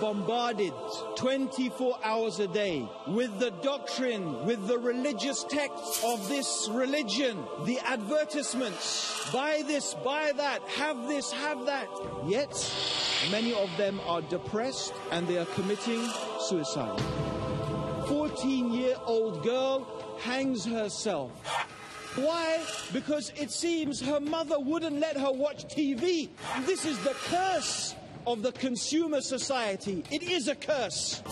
bombarded 24 hours a day with the doctrine, with the religious text of this religion, the advertisements. Buy this, buy that, have this, have that. Yet, many of them are depressed and they are committing suicide. 14 year old girl hangs herself. Why? Because it seems her mother wouldn't let her watch TV. This is the curse of the consumer society. It is a curse.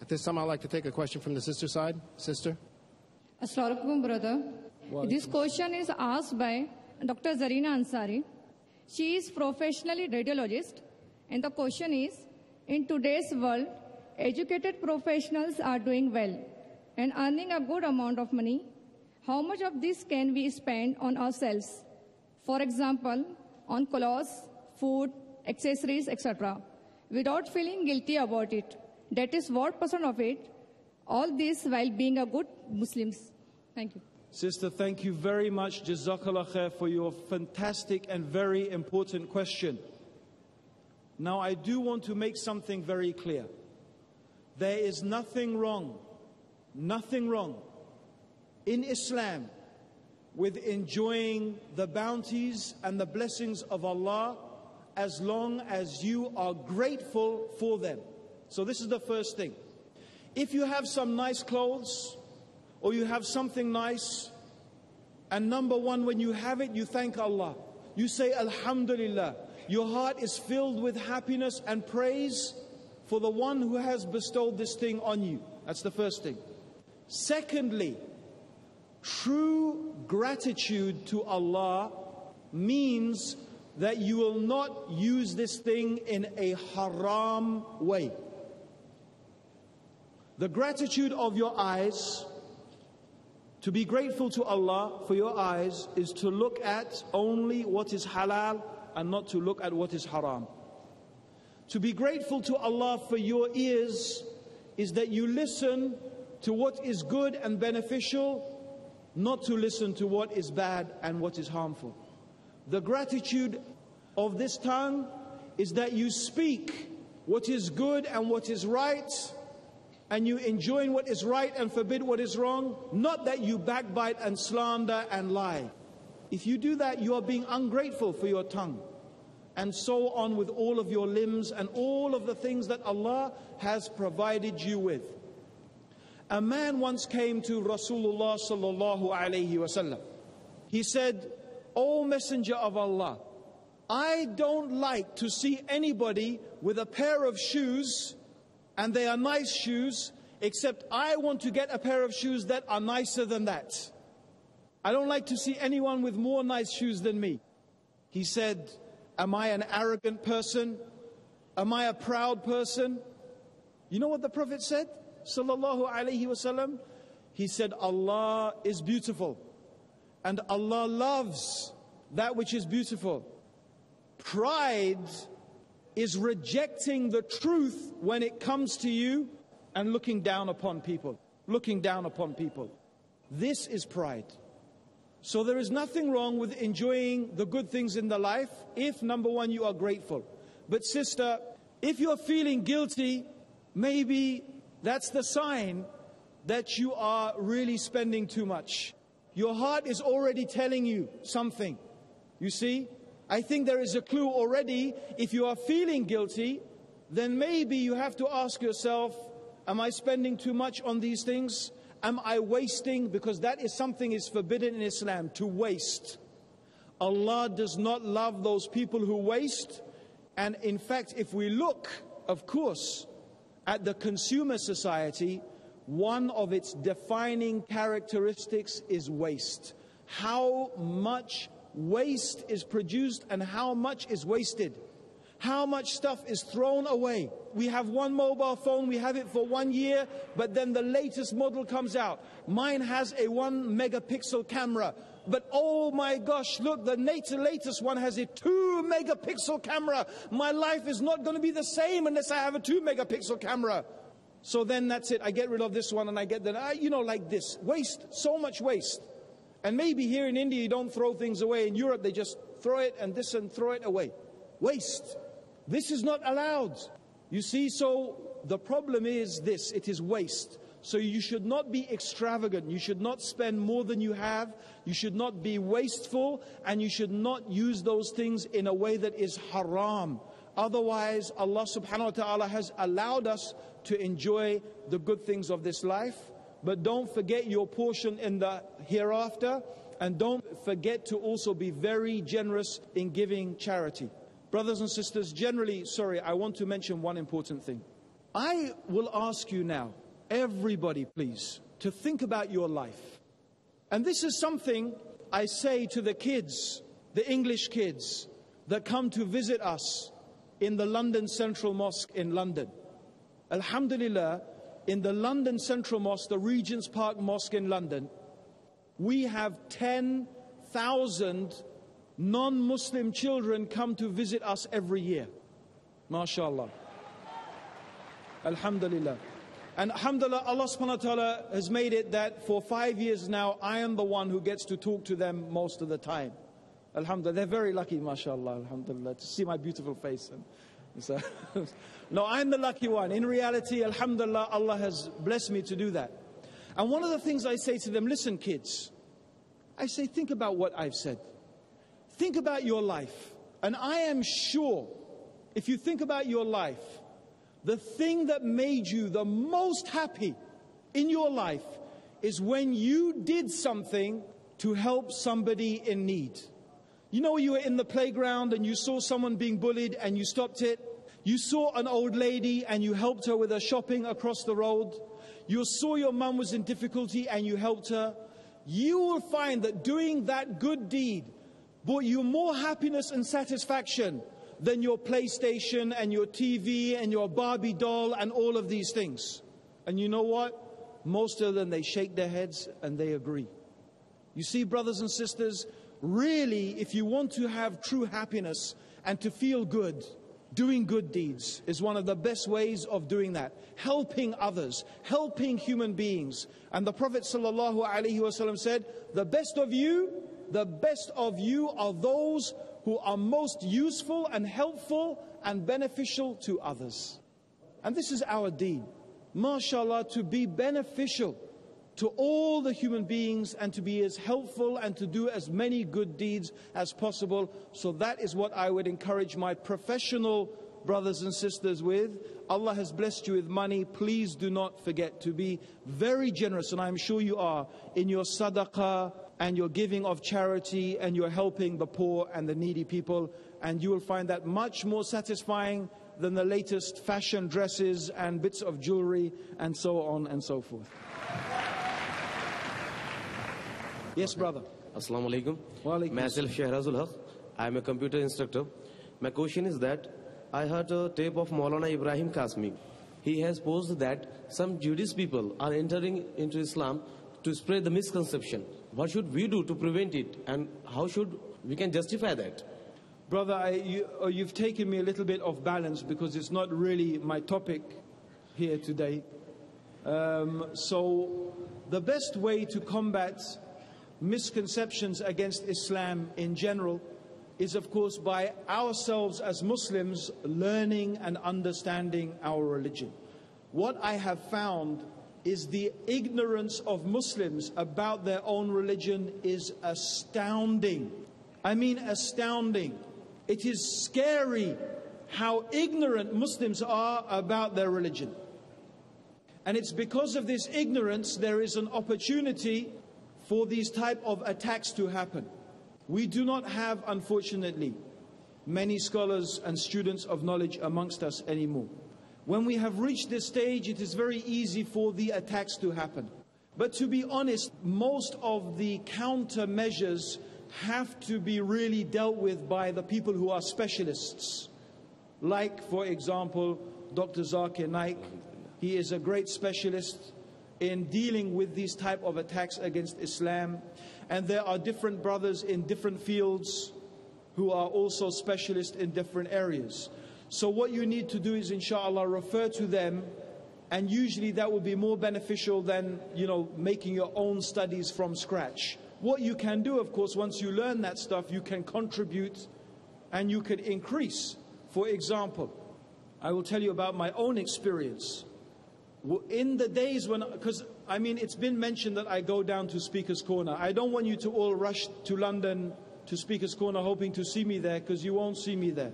At this time, I'd like to take a question from the sister side. Sister? Assalamualaikum, brother. This question is asked by Dr. Zarina Ansari. She is professionally radiologist, and the question is: In today's world, educated professionals are doing well and earning a good amount of money. How much of this can we spend on ourselves? For example, on clothes, food, accessories, etc., without feeling guilty about it. That is what percent of it. All this while being a good Muslims. Thank you. Sister, thank you very much, Jazakallah khair, for your fantastic and very important question. Now, I do want to make something very clear. There is nothing wrong, nothing wrong in Islam with enjoying the bounties and the blessings of Allah as long as you are grateful for them. So, this is the first thing. If you have some nice clothes, or you have something nice, and number one, when you have it, you thank Allah. You say, Alhamdulillah. Your heart is filled with happiness and praise for the one who has bestowed this thing on you. That's the first thing. Secondly, true gratitude to Allah means that you will not use this thing in a haram way. The gratitude of your eyes, to be grateful to Allah for your eyes, is to look at only what is halal and not to look at what is haram. To be grateful to Allah for your ears is that you listen to what is good and beneficial, not to listen to what is bad and what is harmful. The gratitude of this tongue is that you speak what is good and what is right and you enjoin what is right and forbid what is wrong, not that you backbite and slander and lie. If you do that, you are being ungrateful for your tongue. And so on with all of your limbs and all of the things that Allah has provided you with. A man once came to Rasulullah sallallahu alayhi wasallam. He said, O Messenger of Allah, I don't like to see anybody with a pair of shoes and they are nice shoes, except I want to get a pair of shoes that are nicer than that. I don't like to see anyone with more nice shoes than me. He said, Am I an arrogant person? Am I a proud person? You know what the Prophet said? Sallallahu Alaihi Wasallam? He said, Allah is beautiful and Allah loves that which is beautiful. Pride is rejecting the truth when it comes to you and looking down upon people. Looking down upon people. This is pride. So there is nothing wrong with enjoying the good things in the life if, number one, you are grateful. But, sister, if you're feeling guilty, maybe that's the sign that you are really spending too much. Your heart is already telling you something. You see? I think there is a clue already. If you are feeling guilty, then maybe you have to ask yourself, am I spending too much on these things? Am I wasting? Because that is something is forbidden in Islam, to waste. Allah does not love those people who waste. And in fact, if we look, of course, at the consumer society, one of its defining characteristics is waste. How much waste is produced and how much is wasted. How much stuff is thrown away? We have one mobile phone, we have it for one year, but then the latest model comes out. Mine has a one megapixel camera. But oh my gosh, look, the latest one has a two megapixel camera. My life is not going to be the same unless I have a two megapixel camera. So then that's it. I get rid of this one and I get that. You know, like this. Waste, so much waste. And maybe here in India you don't throw things away. In Europe they just throw it and this and throw it away. Waste. This is not allowed. You see, so the problem is this it is waste. So you should not be extravagant. You should not spend more than you have. You should not be wasteful. And you should not use those things in a way that is haram. Otherwise, Allah subhanahu wa ta'ala has allowed us to enjoy the good things of this life. But don't forget your portion in the hereafter. And don't forget to also be very generous in giving charity. Brothers and sisters, generally, sorry, I want to mention one important thing. I will ask you now, everybody please, to think about your life. And this is something I say to the kids, the English kids that come to visit us in the London Central Mosque in London. Alhamdulillah, in the London Central Mosque, the Regent's Park Mosque in London, we have 10,000 non Muslim children come to visit us every year. MashaAllah. Alhamdulillah. And Alhamdulillah, Allah subhanahu wa ta'ala has made it that for five years now, I am the one who gets to talk to them most of the time. Alhamdulillah. They're very lucky, mashallah, alhamdulillah, to see my beautiful face. And so, no, I'm the lucky one. In reality, alhamdulillah, Allah has blessed me to do that. And one of the things I say to them, listen, kids, I say, think about what I've said. Think about your life. And I am sure, if you think about your life, the thing that made you the most happy in your life is when you did something to help somebody in need. You know, you were in the playground and you saw someone being bullied and you stopped it. You saw an old lady and you helped her with her shopping across the road. You saw your mum was in difficulty and you helped her. You will find that doing that good deed brought you more happiness and satisfaction than your PlayStation and your TV and your Barbie doll and all of these things. And you know what? Most of them, they shake their heads and they agree. You see, brothers and sisters, really, if you want to have true happiness and to feel good, doing good deeds is one of the best ways of doing that. Helping others, helping human beings. And the Prophet ﷺ said, The best of you the best of you are those who are most useful and helpful and beneficial to others. And this is our deen. MashaAllah, to be beneficial to all the human beings and to be as helpful and to do as many good deeds as possible. So that is what I would encourage my professional brothers and sisters with. Allah has blessed you with money. Please do not forget to be very generous, and I'm sure you are, in your sadaqah and your giving of charity and you're helping the poor and the needy people. And you will find that much more satisfying than the latest fashion dresses and bits of jewelry and so on and so forth. Yes, brother. Assalamu alaikum. Wa alaikum Myself Shehrazul Haq. I am a computer instructor. My question is that I heard a tape of Maulana Ibrahim Kasmi. He has posed that some Jewish people are entering into Islam to spread the misconception. What should we do to prevent it and how should we can justify that? Brother, I, you, uh, you've taken me a little bit off balance because it's not really my topic here today. Um, so, the best way to combat misconceptions against Islam in general is, of course, by ourselves as Muslims learning and understanding our religion. What I have found is the ignorance of Muslims about their own religion is astounding. I mean, astounding. It is scary how ignorant Muslims are about their religion. And it's because of this ignorance there is an opportunity for these type of attacks to happen. We do not have, unfortunately, many scholars and students of knowledge amongst us anymore. When we have reached this stage, it is very easy for the attacks to happen. But to be honest, most of the countermeasures have to be really dealt with by the people who are specialists. like, for example, Dr. Zakir Naik. He is a great specialist in dealing with these type of attacks against Islam. And there are different brothers in different fields who are also specialists in different areas. So what you need to do is, inshallah, refer to them and usually that would be more beneficial than, you know, making your own studies from scratch. What you can do, of course, once you learn that stuff, you can contribute and you can increase. For example, I will tell you about my own experience. In the days when, because I mean, it's been mentioned that I go down to Speaker's Corner. I don't want you to all rush to London to Speaker's Corner hoping to see me there because you won't see me there.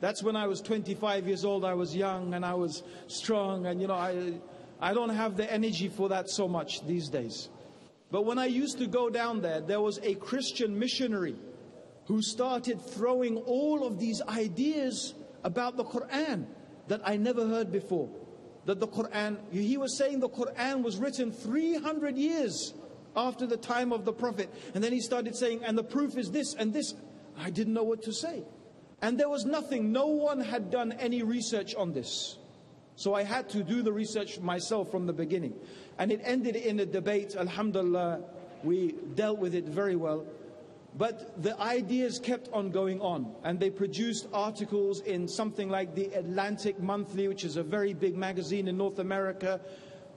That's when I was 25 years old. I was young and I was strong. And, you know, I, I don't have the energy for that so much these days. But when I used to go down there, there was a Christian missionary who started throwing all of these ideas about the Quran that I never heard before. That the Quran, he was saying the Quran was written 300 years after the time of the Prophet. And then he started saying, and the proof is this and this. I didn't know what to say. And there was nothing, no one had done any research on this. So I had to do the research myself from the beginning. And it ended in a debate. Alhamdulillah, we dealt with it very well. But the ideas kept on going on. And they produced articles in something like the Atlantic Monthly, which is a very big magazine in North America.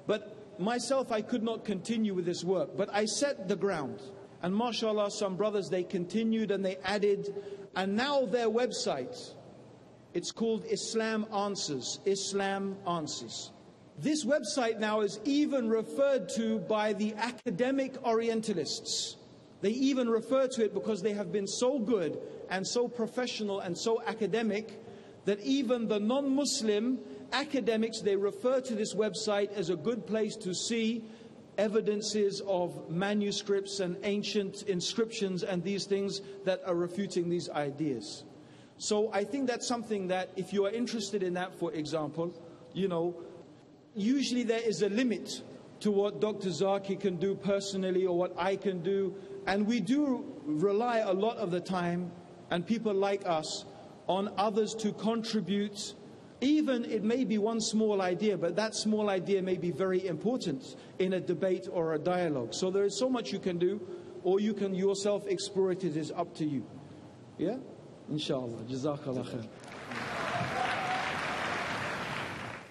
But myself, I could not continue with this work. But I set the ground. And mashallah, some brothers, they continued and they added and now their website, it's called Islam Answers. Islam Answers. This website now is even referred to by the academic Orientalists. They even refer to it because they have been so good and so professional and so academic that even the non-Muslim academics, they refer to this website as a good place to see evidences of manuscripts and ancient inscriptions and these things that are refuting these ideas. So I think that's something that if you are interested in that, for example, you know, usually there is a limit to what Dr. Zakir can do personally or what I can do. And we do rely a lot of the time, and people like us, on others to contribute even it may be one small idea, but that small idea may be very important in a debate or a dialogue. So there is so much you can do, or you can yourself explore it. It is up to you. Yeah? Inshallah. Jazakallah khair.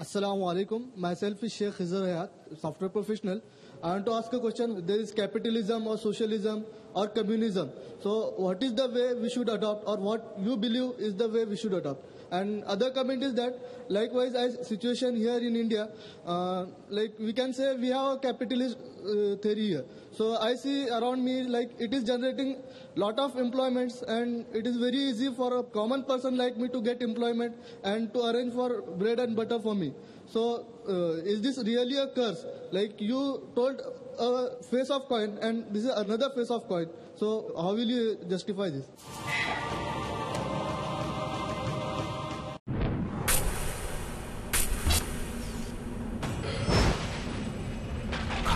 Assalamu alaikum. Myself is Sheikh Khizar Hayat, software professional. I want to ask a question. There is capitalism or socialism or communism. So what is the way we should adopt or what you believe is the way we should adopt? And other comment is that likewise as situation here in India, uh, like we can say we have a capitalist uh, theory here. So I see around me like it is generating lot of employments and it is very easy for a common person like me to get employment and to arrange for bread and butter for me. So uh, is this really a curse? Like you told a face of coin and this is another face of coin. So how will you justify this?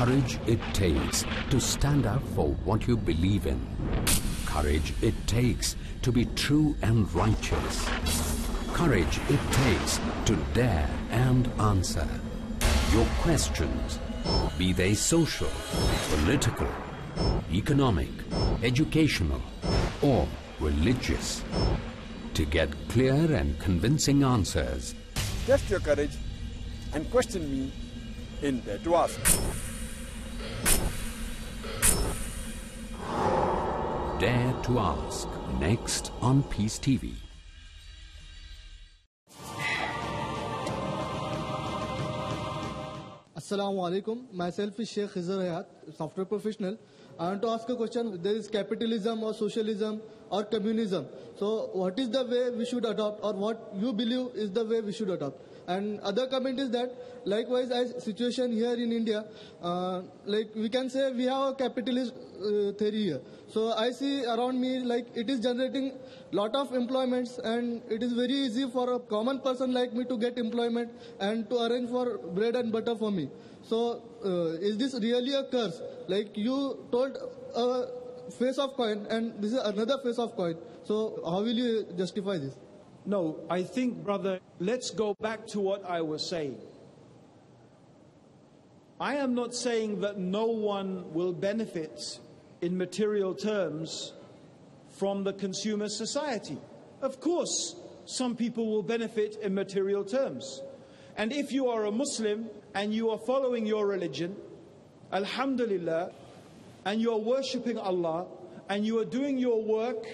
Courage it takes to stand up for what you believe in. Courage it takes to be true and righteous. Courage it takes to dare and answer. Your questions, be they social, political, economic, educational, or religious. To get clear and convincing answers, Test your courage and question me in Dare to Dare to Ask, next on Peace TV. Assalamu alaikum. Myself is Sheikh Khizar Hayat, software professional. I want to ask a question. There is capitalism or socialism or communism. So what is the way we should adopt or what you believe is the way we should adopt? And other comment is that likewise as situation here in India, uh, like we can say we have a capitalist uh, theory here. So I see around me like it is generating lot of employments and it is very easy for a common person like me to get employment and to arrange for bread and butter for me. So uh, is this really a curse? Like you told a face of coin and this is another face of coin. So how will you justify this? No, I think, brother, let's go back to what I was saying. I am not saying that no one will benefit in material terms from the consumer society. Of course, some people will benefit in material terms. And if you are a Muslim and you are following your religion, Alhamdulillah, and you are worshipping Allah and you are doing your work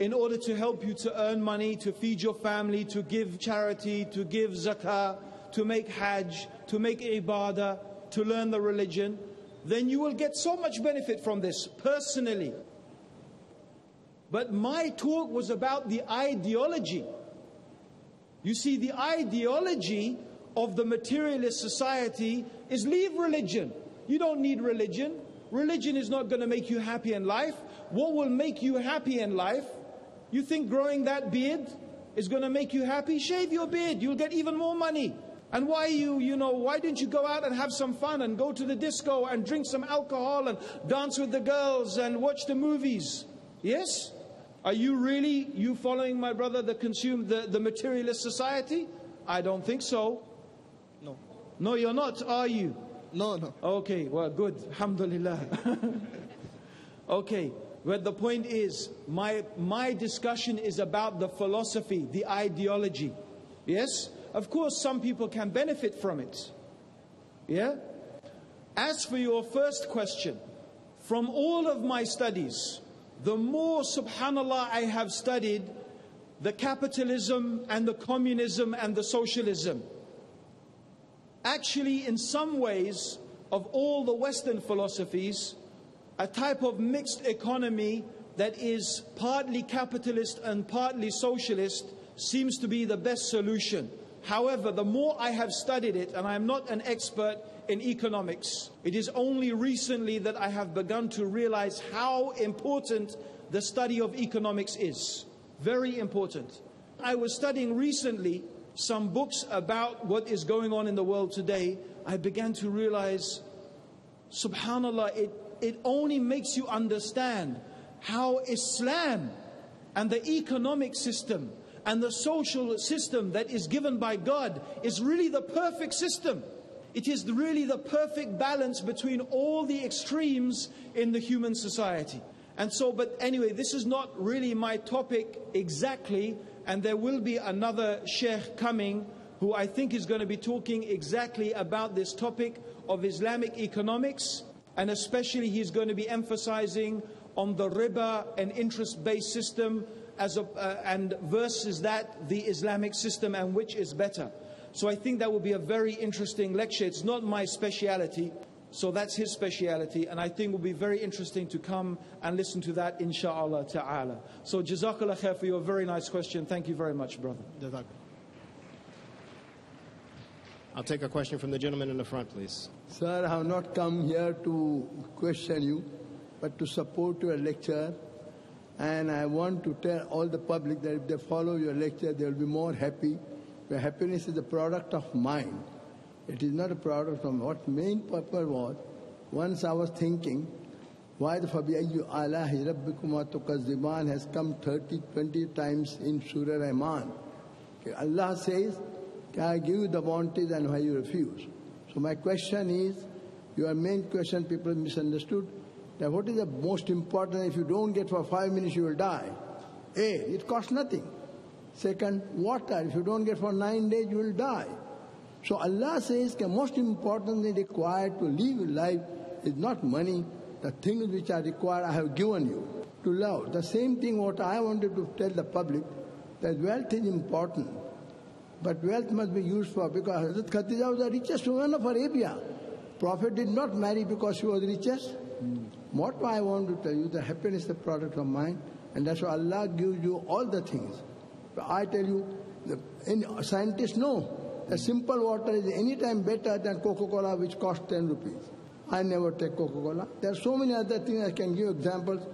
in order to help you to earn money, to feed your family, to give charity, to give zakah, to make hajj, to make ibadah, to learn the religion, then you will get so much benefit from this personally. But my talk was about the ideology. You see, the ideology of the materialist society is leave religion. You don't need religion. Religion is not going to make you happy in life. What will make you happy in life? You think growing that beard is going to make you happy? Shave your beard. You'll get even more money. And why you, you know, why didn't you go out and have some fun and go to the disco and drink some alcohol and dance with the girls and watch the movies? Yes? Are you really, you following my brother, the consume, the, the materialist society? I don't think so. No. No, you're not, are you? No, no. Okay, well, good. Alhamdulillah. okay, but the point is, my, my discussion is about the philosophy, the ideology. Yes? Of course, some people can benefit from it. Yeah? As for your first question, from all of my studies, the more, subhanAllah, I have studied the capitalism and the communism and the socialism, actually, in some ways, of all the Western philosophies, a type of mixed economy that is partly capitalist and partly socialist seems to be the best solution. However, the more I have studied it, and I am not an expert in economics, it is only recently that I have begun to realize how important the study of economics is. Very important. I was studying recently some books about what is going on in the world today. I began to realize, subhanAllah, it, it only makes you understand how Islam and the economic system and the social system that is given by God is really the perfect system. It is really the perfect balance between all the extremes in the human society. And so, but anyway, this is not really my topic exactly, and there will be another sheikh coming who I think is going to be talking exactly about this topic of Islamic economics, and especially he's going to be emphasizing on the riba and interest based system as a, uh, and versus that the Islamic system and which is better. So I think that will be a very interesting lecture. It's not my speciality, so that's his speciality, and I think will be very interesting to come and listen to that, inshallah ta'ala. So jazakallah khair for your very nice question. Thank you very much, brother. I'll take a question from the gentleman in the front, please. Sir, I have not come here to question you, but to support your lecture. And I want to tell all the public that if they follow your lecture, they will be more happy. Your happiness is a product of mind. It is not a product of what main purpose was. Once I was thinking, why the Fabi'ayyu alahi rabbikum has come 30, 20 times in Surah Rahman. Allah says, I give you the bounties and why you refuse? So my question is, your main question people misunderstood, that what is the most important if you don't get for five minutes you will die? A, it costs nothing. Second, water, if you don't get for nine days you will die. So Allah says the most important thing required to live life is not money, the things which are required I have given you to love. The same thing what I wanted to tell the public, that wealth is important. But wealth must be used for, because Hazrat Khadija was the richest woman of Arabia. Prophet did not marry because she was richest. Mm. What I want to tell you, the happiness is the product of mind, and that's why Allah gives you all the things. But I tell you, the, scientists know that simple water is any time better than Coca-Cola, which costs 10 rupees. I never take Coca-Cola. There are so many other things I can give examples.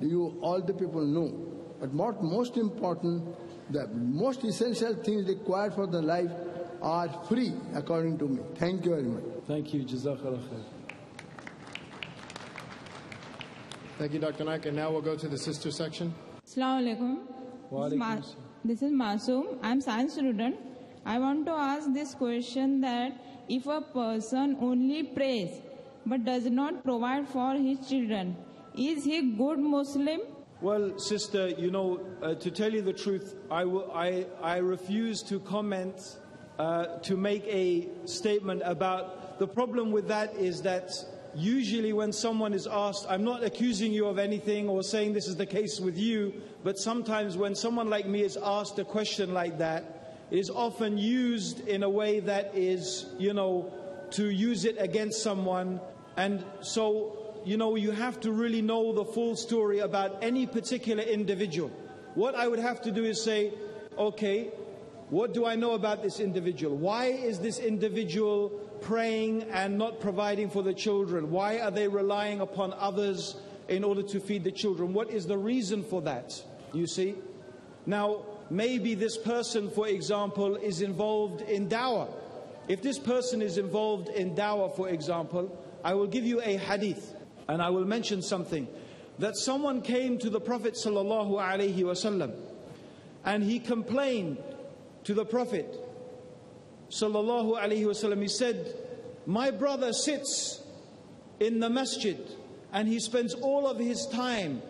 You all the people know. But what most important, the most essential things required for the life are free, according to me. Thank you very much. Thank you. Jazakallah khair. Thank you, Dr. Naik. And now we'll go to the sister section. Assalamu alaikum. This is, Ma- this is Masoom. I'm science student. I want to ask this question that if a person only prays but does not provide for his children, is he good Muslim? Well, sister, you know, uh, to tell you the truth, I, w- I, I refuse to comment, uh, to make a statement about. The problem with that is that usually when someone is asked, I'm not accusing you of anything or saying this is the case with you, but sometimes when someone like me is asked a question like that, it is often used in a way that is, you know, to use it against someone. And so you know, you have to really know the full story about any particular individual. What I would have to do is say, okay, what do I know about this individual? Why is this individual praying and not providing for the children? Why are they relying upon others in order to feed the children? What is the reason for that? You see? Now, maybe this person, for example, is involved in dawah. If this person is involved in dawah, for example, I will give you a hadith. And I will mention something that someone came to the Prophet sallallahu and he complained to the Prophet sallallahu. He said, "My brother sits in the masjid and he spends all of his time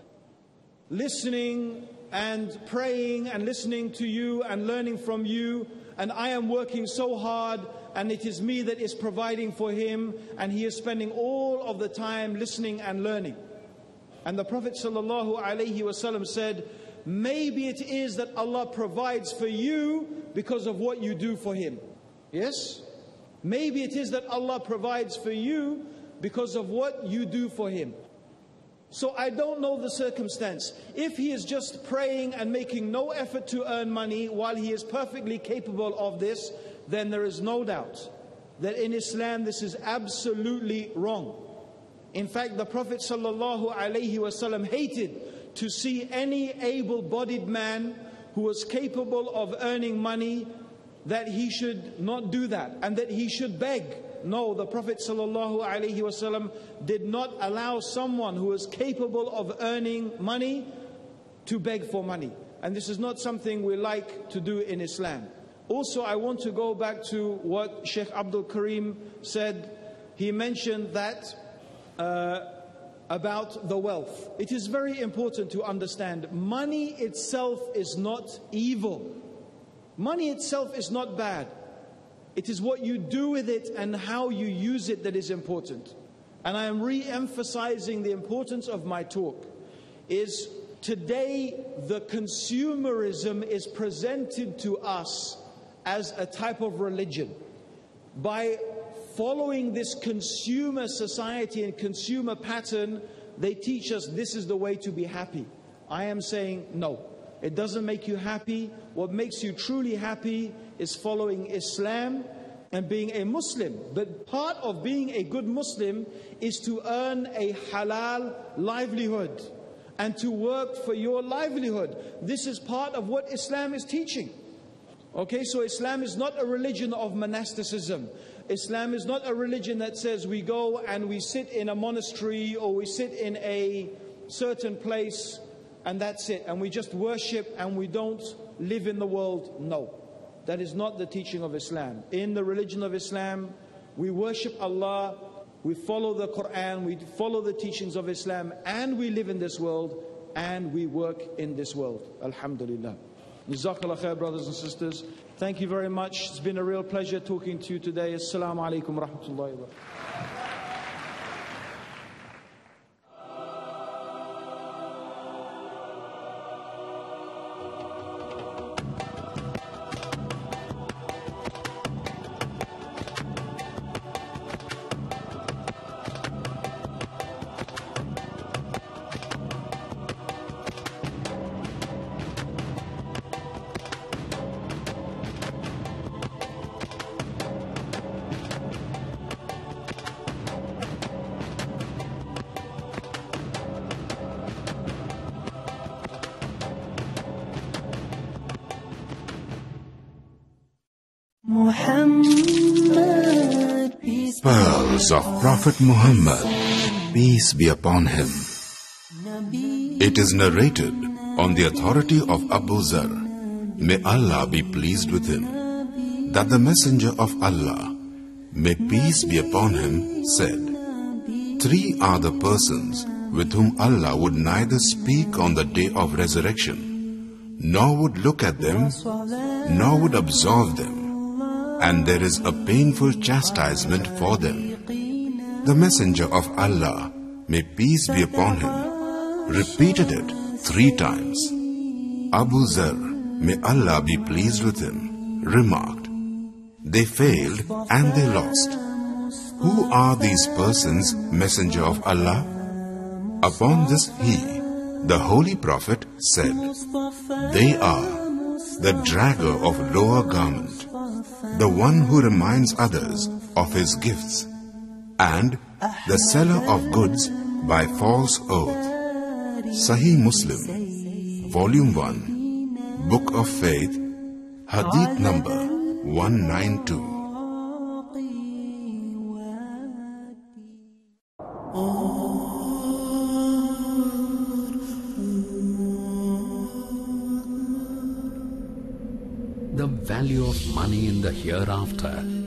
listening and praying and listening to you and learning from you and I am working so hard and it is me that is providing for him, and he is spending all of the time listening and learning. And the Prophet ﷺ said, Maybe it is that Allah provides for you because of what you do for him. Yes? Maybe it is that Allah provides for you because of what you do for him. So I don't know the circumstance. If he is just praying and making no effort to earn money while he is perfectly capable of this, then there is no doubt that in Islam this is absolutely wrong. In fact, the Prophet ﷺ hated to see any able bodied man who was capable of earning money that he should not do that and that he should beg. No, the Prophet ﷺ did not allow someone who was capable of earning money to beg for money. And this is not something we like to do in Islam. Also, I want to go back to what Sheikh Abdul Karim said. He mentioned that uh, about the wealth. It is very important to understand money itself is not evil. Money itself is not bad. It is what you do with it and how you use it that is important. And I am re emphasizing the importance of my talk. Is today the consumerism is presented to us as a type of religion. By following this consumer society and consumer pattern, they teach us this is the way to be happy. I am saying no. It doesn't make you happy. What makes you truly happy is following Islam and being a Muslim. But part of being a good Muslim is to earn a halal livelihood and to work for your livelihood. This is part of what Islam is teaching. Okay, so Islam is not a religion of monasticism. Islam is not a religion that says we go and we sit in a monastery or we sit in a certain place and that's it. And we just worship and we don't live in the world. No, that is not the teaching of Islam. In the religion of Islam, we worship Allah, we follow the Quran, we follow the teachings of Islam, and we live in this world and we work in this world. Alhamdulillah. Jazakallah brothers and sisters. Thank you very much. It's been a real pleasure talking to you today. Assalamu alaikum rahmatullahi wa barakatuh. Prophet Muhammad, peace be upon him. It is narrated on the authority of Abu Zar, may Allah be pleased with him, that the Messenger of Allah, may peace be upon him, said, Three are the persons with whom Allah would neither speak on the day of resurrection, nor would look at them, nor would absolve them, and there is a painful chastisement for them. The Messenger of Allah, may peace be upon him, repeated it three times. Abu Zar, may Allah be pleased with him, remarked, They failed and they lost. Who are these persons, Messenger of Allah? Upon this he, the Holy Prophet, said, They are the dragger of lower garment, the one who reminds others of his gifts, and the seller of goods by false oath. Sahih Muslim, Volume 1, Book of Faith, Hadith number 192. The value of money in the hereafter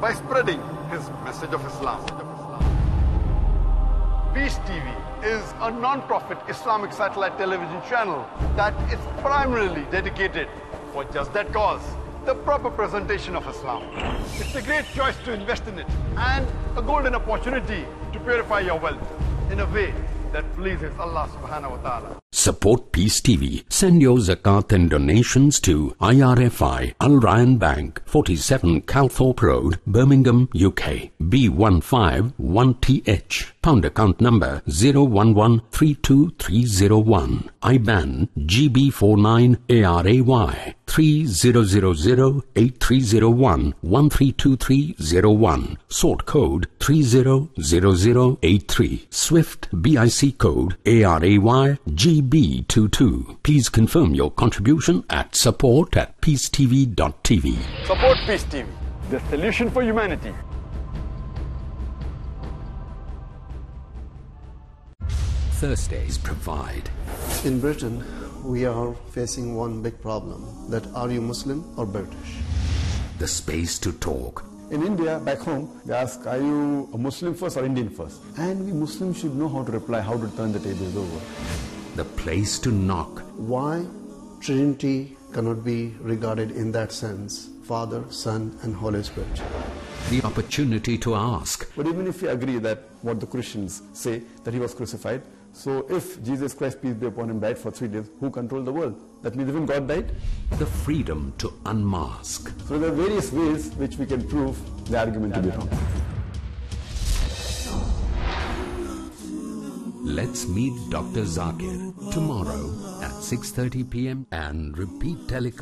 by spreading His message of Islam. Peace TV is a non-profit Islamic satellite television channel that is primarily dedicated for just that cause, the proper presentation of Islam. It's a great choice to invest in it and a golden opportunity to purify your wealth in a way that pleases Allah subhanahu wa ta'ala. Support Peace TV. Send your zakat and donations to IRFI Al Rayan Bank, 47 Calthorpe Road, Birmingham, UK. B151TH. Pound account number 011-32301. IBAN GB49ARAY 30008301 Sort code 300083. Swift BIC code ARAY GB22. Please confirm your contribution at support at peacetv.tv. Support Peace TV, the solution for humanity. Thursdays provide. In Britain, we are facing one big problem that are you Muslim or British? The space to talk. In India, back home, they ask, are you a Muslim first or Indian first? And we Muslims should know how to reply, how to turn the tables over. The place to knock. Why Trinity cannot be regarded in that sense? Father, Son, and Holy Spirit. The opportunity to ask. But even if we agree that what the Christians say, that he was crucified, so if Jesus Christ, peace be upon him, died for three days, who controlled the world? That means even God died? The freedom to unmask. So there are various ways which we can prove the argument to be wrong. Let's meet Dr. Zakir tomorrow at 6:30 p.m. and repeat telecast